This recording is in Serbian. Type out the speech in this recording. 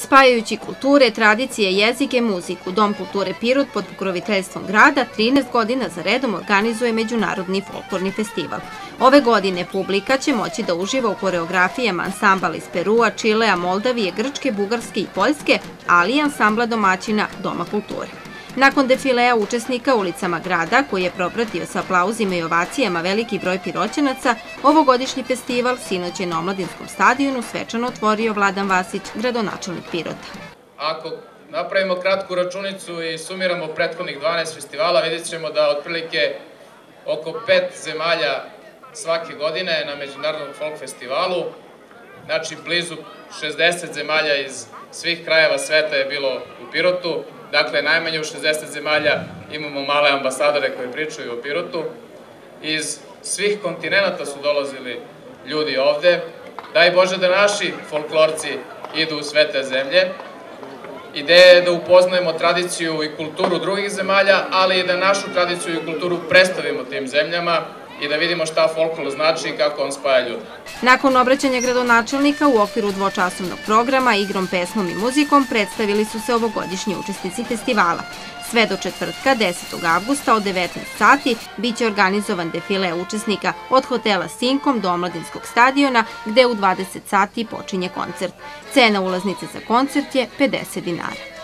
Spajajući kulture, tradicije, jezike, muziku, Dom kulture Pirot pod pokroviteljstvom grada 13 godina za redom organizuje Međunarodni folklorni festival. Ove godine publika će moći da uživa u koreografijama ansambala iz Perua, Čilea, Moldavije, Grčke, Bugarske i Poljske, ali i ansambla domaćina Doma kulture. Nakon defilea učesnika ulicama grada, koji je propratio sa aplauzima i ovacijama veliki broj piroćanaca, ovogodišnji festival sinoć je na Omladinskom stadionu svečano otvorio Vladan Vasić, gradonačelnik Pirota. Ako napravimo kratku računicu i sumiramo prethodnih 12 festivala, vidjet ćemo da otprilike oko pet zemalja svake godine na Međunarodnom folk festivalu, znači blizu 60 zemalja iz svih krajeva sveta je bilo u Pirotu, Dakle, najmanje u 60 zemalja imamo male ambasadore koji pričaju o Pirotu. Iz svih kontinenta su dolazili ljudi ovde. Daj Bože da naši folklorci idu u sve te zemlje. Ideja je da upoznajemo tradiciju i kulturu drugih zemalja, ali i da našu tradiciju i kulturu predstavimo tim zemljama i da vidimo šta folklor znači i kako on spaja ljudi. Nakon obraćanja gradonačelnika u okviru dvočasovnog programa, igrom, pesmom i muzikom predstavili su se ovogodišnji učesnici festivala. Sve do četvrtka, 10. avgusta od 19 sati, biće organizovan defile učesnika od hotela Sinkom do Omladinskog stadiona, gde u 20 sati počinje koncert. Cena ulaznice za koncert je 50 dinara.